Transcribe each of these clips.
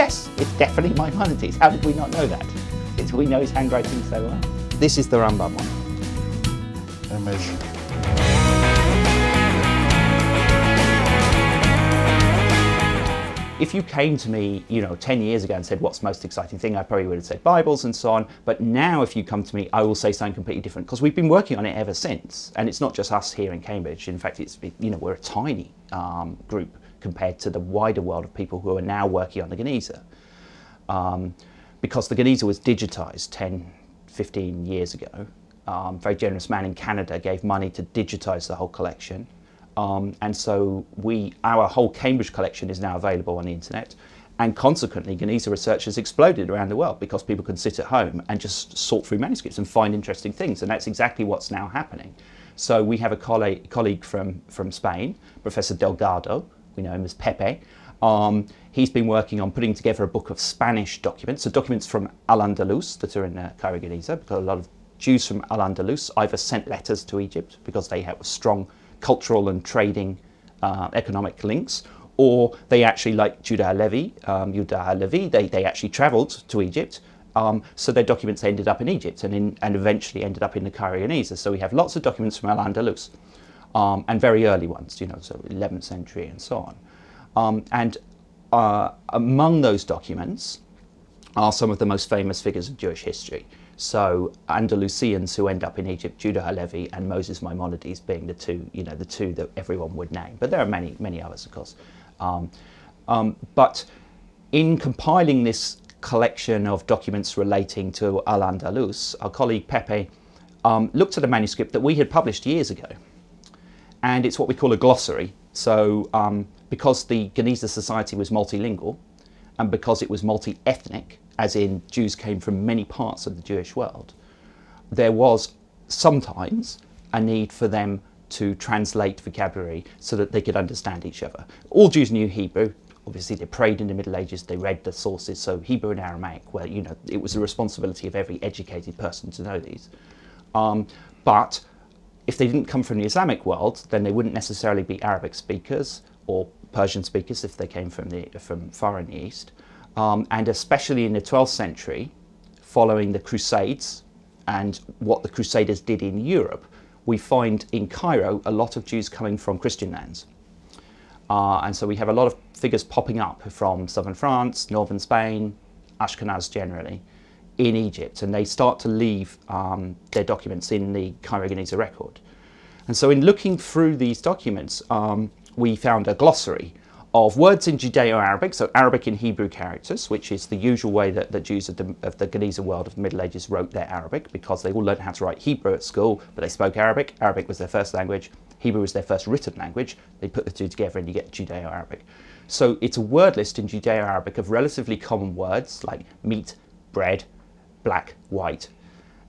yes, it's definitely Maimonides. How did we not know that? It's, we know his handwriting so well. This is the Rambam one. Amazing. If you came to me, you know, 10 years ago and said, what's the most exciting thing, I probably would have said Bibles and so on. But now if you come to me, I will say something completely different because we've been working on it ever since. And it's not just us here in Cambridge. In fact, it's, you know, we're a tiny um, group compared to the wider world of people who are now working on the Geniza. Um, because the Geniza was digitized 10, 15 years ago. Um, very generous man in Canada gave money to digitize the whole collection. Um, and so we, our whole Cambridge collection is now available on the internet. And consequently, Geniza research has exploded around the world because people can sit at home and just sort through manuscripts and find interesting things. And that's exactly what's now happening. So we have a colleague, colleague from, from Spain, Professor Delgado, we know him as Pepe. Um, he's been working on putting together a book of Spanish documents, so documents from Al-Andalus that are in uh, Geniza, because a lot of Jews from Al-Andalus either sent letters to Egypt because they have strong cultural and trading uh, economic links, or they actually, like Judah Levi, um, Judah Levi, they, they actually traveled to Egypt. Um, so their documents ended up in Egypt and, in, and eventually ended up in the Cairo Geniza. So we have lots of documents from Al-Andalus um, and very early ones, you know, so 11th century and so on. Um, and uh, among those documents are some of the most famous figures of Jewish history. So Andalusians who end up in Egypt, Judah Halevi and Moses Maimonides being the two, you know, the two that everyone would name. But there are many, many others, of course. Um, um, but in compiling this collection of documents relating to Al-Andalus, our colleague Pepe um, looked at a manuscript that we had published years ago. And it's what we call a glossary. So um, because the Geniza society was multilingual, and because it was multi-ethnic, as in Jews came from many parts of the Jewish world, there was sometimes a need for them to translate vocabulary so that they could understand each other. All Jews knew Hebrew. Obviously, they prayed in the Middle Ages, they read the sources, so Hebrew and Aramaic, well, you know, it was the responsibility of every educated person to know these. Um, but if they didn't come from the Islamic world, then they wouldn't necessarily be Arabic speakers or Persian speakers if they came from, the, from far in the East. Um, and especially in the 12th century, following the Crusades and what the Crusaders did in Europe, we find in Cairo a lot of Jews coming from Christian lands. Uh, and so we have a lot of figures popping up from southern France, northern Spain, Ashkenaz generally, in Egypt. And they start to leave um, their documents in the Cairo Geniza record. And so in looking through these documents, um, we found a glossary of words in Judeo-Arabic, so Arabic in Hebrew characters, which is the usual way that the Jews of the, of the Geniza world of the Middle Ages wrote their Arabic, because they all learned how to write Hebrew at school, but they spoke Arabic. Arabic was their first language. Hebrew was their first written language. They put the two together and you get Judeo-Arabic. So it's a word list in Judeo-Arabic of relatively common words like meat, bread, black, white.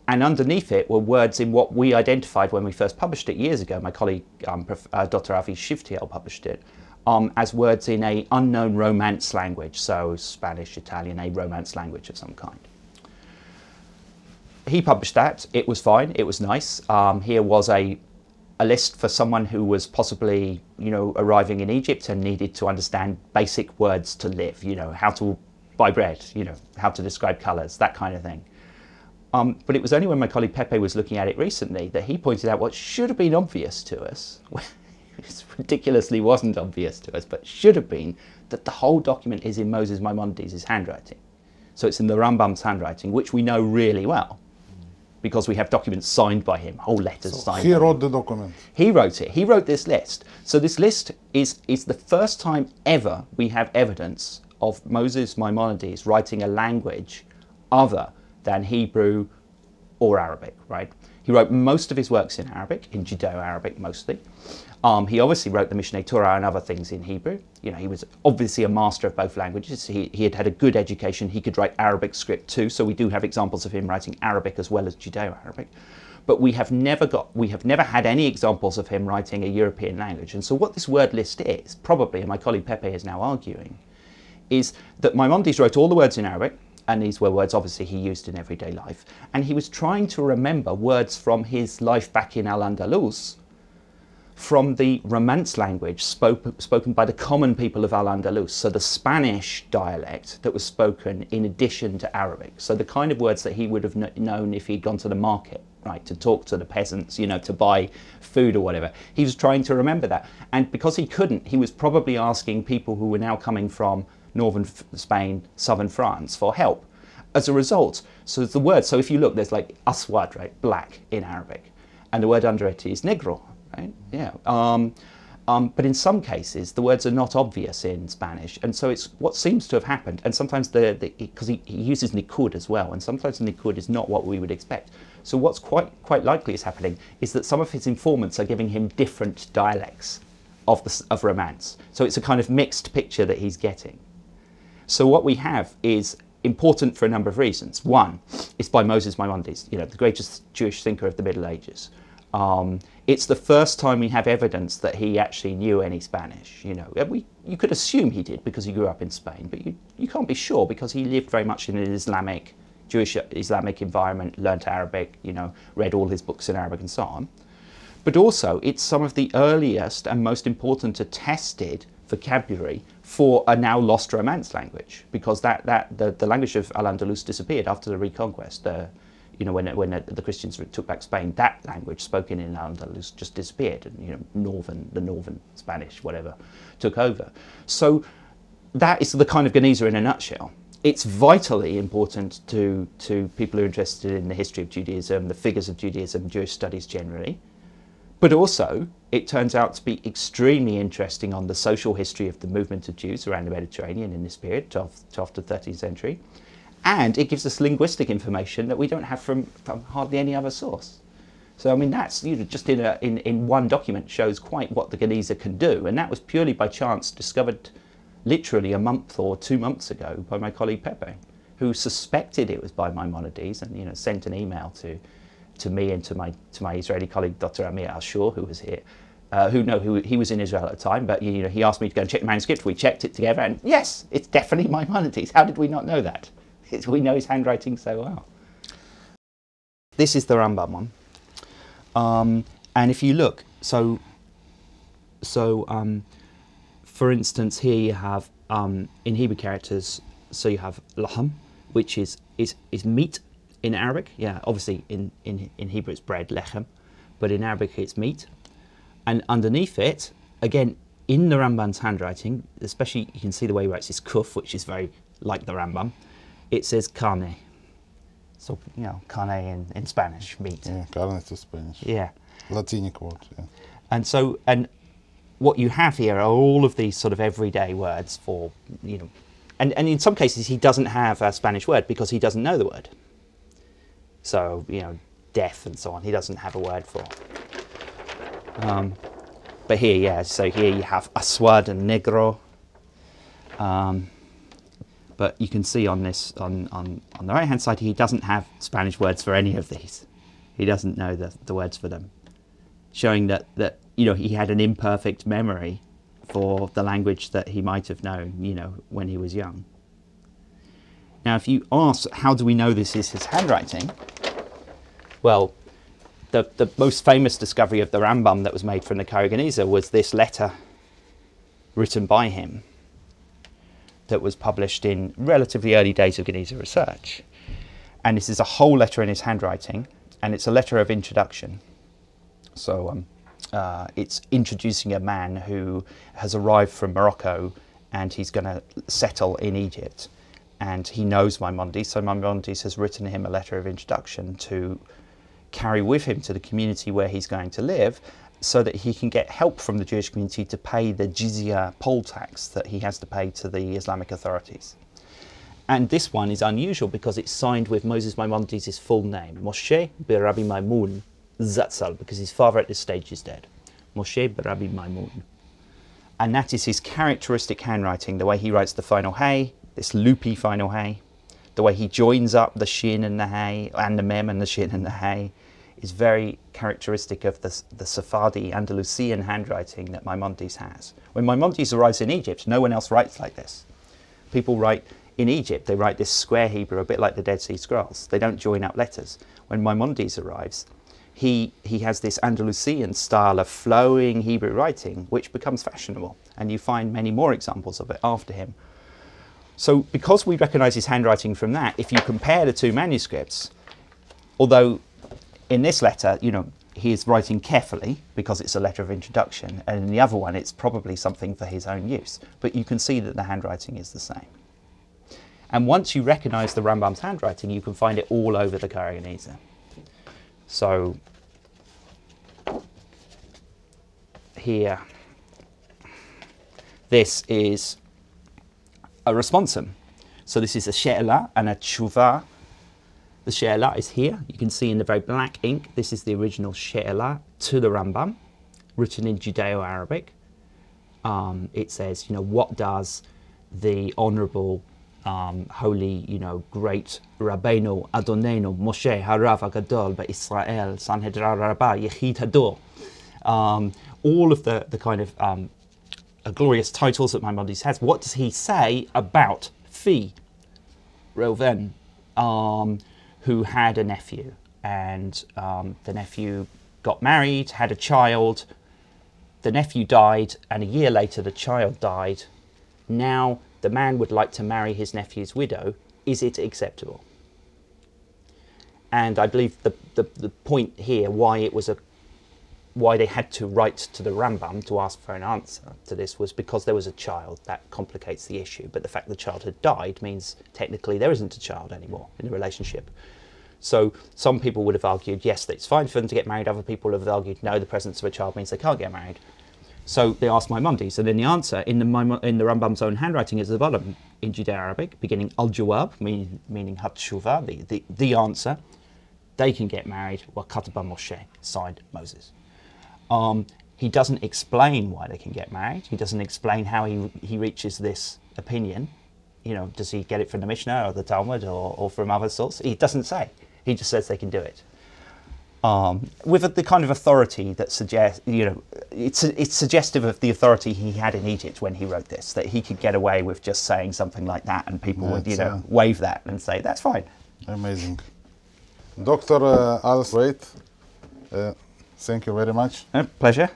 And underneath it were words in what we identified when we first published it years ago. My colleague, um, uh, Dr. Avi Shivtiel, published it um, as words in a unknown Romance language, so Spanish, Italian, a Romance language of some kind. He published that. It was fine. It was nice. Um, here was a a list for someone who was possibly, you know, arriving in Egypt and needed to understand basic words to live. You know, how to buy bread. You know, how to describe colours, that kind of thing. Um, but it was only when my colleague Pepe was looking at it recently that he pointed out what should have been obvious to us it ridiculously wasn't obvious to us, but should have been, that the whole document is in Moses Maimonides' handwriting. So it's in the Rambam's handwriting, which we know really well, because we have documents signed by him, whole letters So signed. he wrote him. the document. He wrote it. He wrote this list. So this list is, is the first time ever we have evidence of Moses Maimonides writing a language other than Hebrew or Arabic, right? He wrote most of his works in Arabic, in Judeo-Arabic mostly. Um, he obviously wrote the Mishneh Torah and other things in Hebrew. You know, he was obviously a master of both languages. He, he had had a good education. He could write Arabic script too. So we do have examples of him writing Arabic as well as Judeo-Arabic. But we have never got, we have never had any examples of him writing a European language. And so what this word list is, probably, and my colleague Pepe is now arguing, is that my Maimonides wrote all the words in Arabic, and these were words obviously he used in everyday life. And he was trying to remember words from his life back in Al Andalus from the Romance language spoke, spoken by the common people of Al Andalus, so the Spanish dialect that was spoken in addition to Arabic. So the kind of words that he would have kn- known if he'd gone to the market, right, to talk to the peasants, you know, to buy food or whatever. He was trying to remember that. And because he couldn't, he was probably asking people who were now coming from northern Spain, southern France for help. As a result, so the word, so if you look, there's like aswad, right, black in Arabic, and the word under it is negro, right? Yeah. Um, um, but in some cases, the words are not obvious in Spanish, and so it's what seems to have happened. And sometimes the because he, he uses nikud as well, and sometimes nikud is not what we would expect. So what's quite quite likely is happening is that some of his informants are giving him different dialects of the of Romance. So it's a kind of mixed picture that he's getting. So what we have is important for a number of reasons. One, it's by Moses Maimonides, you know, the greatest Jewish thinker of the Middle Ages. Um, it's the first time we have evidence that he actually knew any Spanish. You know, we, you could assume he did because he grew up in Spain, but you, you can't be sure because he lived very much in an Islamic, Jewish Islamic environment, learnt Arabic, you know, read all his books in Arabic and so on. But also, it's some of the earliest and most important attested vocabulary for a now lost Romance language because that, that the, the language of Al-Andalus disappeared after the Reconquest. The, you know, when, when uh, the Christians took back Spain, that language spoken in Al-Andalus just disappeared, and you know, northern, the northern Spanish, whatever, took over. So that is the kind of Geniza in a nutshell. It's vitally important to, to people who are interested in the history of Judaism, the figures of Judaism, Jewish studies generally. But also, it turns out to be extremely interesting on the social history of the movement of Jews around the Mediterranean in this period, 12th, 12th to 13th century and it gives us linguistic information that we don't have from, from hardly any other source. So I mean that's you know, just in, a, in, in one document shows quite what the Geniza can do, and that was purely by chance discovered literally a month or two months ago by my colleague Pepe, who suspected it was by Maimonides and you know sent an email to to me and to my to my Israeli colleague Dr. Amir Ashur, who was here. Uh, who know who he was in Israel at the time, but you know he asked me to go and check the manuscript. We checked it together, and yes, it's definitely Maimonides. How did we not know that? It's, we know his handwriting so well. This is the Rambam one. Um, and if you look, so, so um, for instance, here you have um, in Hebrew characters, so you have laham, which is, is, is meat in Arabic. Yeah, obviously in, in, in Hebrew it's bread, lechem, but in Arabic it's meat. And underneath it, again, in the Rambam's handwriting, especially you can see the way he writes his kuf, which is very like the Rambam, it says carne. So, you know, carne in, in Spanish, meat. Yeah, carne is Spanish. Yeah. Latinic word, yeah. And so, and what you have here are all of these sort of everyday words for, you know, and, and in some cases he doesn't have a Spanish word because he doesn't know the word. So, you know, death and so on, he doesn't have a word for. Um, but here, yeah, so here you have aswad and negro. Um, but you can see on this, on, on, on the right hand side, he doesn't have Spanish words for any of these. He doesn't know the, the words for them, showing that, that you know, he had an imperfect memory for the language that he might have known, you know, when he was young. Now, if you ask, how do we know this is his handwriting? Well, the, the most famous discovery of the Rambam that was made from the Geniza was this letter written by him that was published in relatively early days of Geniza research. And this is a whole letter in his handwriting, and it's a letter of introduction. So um, uh, it's introducing a man who has arrived from Morocco and he's going to settle in Egypt. And he knows Maimonides, so Maimonides has written him a letter of introduction to carry with him to the community where he's going to live so that he can get help from the Jewish community to pay the jizya poll tax that he has to pay to the Islamic authorities. And this one is unusual because it's signed with Moses Maimonides' full name, Moshe Berabi Maimun Zatzal, because his father at this stage is dead. Moshe Berabi Maimun. And that is his characteristic handwriting, the way he writes the final hey, this loopy final hay, the way he joins up the shin and the hay, and the mem and the shin and the hay, is very characteristic of the, the Sephardi Andalusian handwriting that Maimonides has. When Maimonides arrives in Egypt, no one else writes like this. People write in Egypt, they write this square Hebrew, a bit like the Dead Sea Scrolls. They don't join up letters. When Maimonides arrives, he, he has this Andalusian style of flowing Hebrew writing, which becomes fashionable. And you find many more examples of it after him. So, because we recognize his handwriting from that, if you compare the two manuscripts, although in this letter, you know, he is writing carefully because it's a letter of introduction, and in the other one, it's probably something for his own use. But you can see that the handwriting is the same. And once you recognize the Rambam's handwriting, you can find it all over the Cairo Geniza. So here, this is a responsum. So this is a she'ela and a tshuva. The she'ela is here. You can see in the very black ink, this is the original she'ela to the Rambam, written in Judeo-Arabic. Um, it says, you know, what does the honorable, um, holy, you know, great Rabbeinu Adonenu Moshe Harav Agadol Israel Sanhedrin Rabbah Yechid Hador. Um, all of the, the kind of um, glorious titles that my Maimonides has. What does he say about Fi, Reuven, um, who had a nephew? And um, the nephew got married, had a child. The nephew died, and a year later, the child died. Now, the man would like to marry his nephew's widow. Is it acceptable? And I believe the, the, the point here, why it was a why they had to write to the Rambam to ask for an answer to this was because there was a child. That complicates the issue. But the fact the child had died means technically there isn't a child anymore in the relationship. So some people would have argued, yes, it's fine for them to get married. Other people have argued, no, the presence of a child means they can't get married. So they asked Maimonides, and then the answer in the in the Rambam's own handwriting is the bottom in Judeo-Arabic, beginning al-jawab, meaning, meaning hatshuva, the, the, the answer. They can get married. Wakataba Moshe, signed Moses. Um, he doesn't explain why they can get married. He doesn't explain how he, he reaches this opinion. You know, does he get it from the Mishnah or the Talmud or, or from other sources? He doesn't say. He just says they can do it. Um, with the kind of authority that suggests, you know, it's, it's suggestive of the authority he had in Egypt when he wrote this, that he could get away with just saying something like that and people would, you know, uh, wave that and say, that's fine. Amazing. Dr. Uh, Outhwaite, uh, Thank you very much. A pleasure.